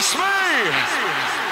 Kiss me.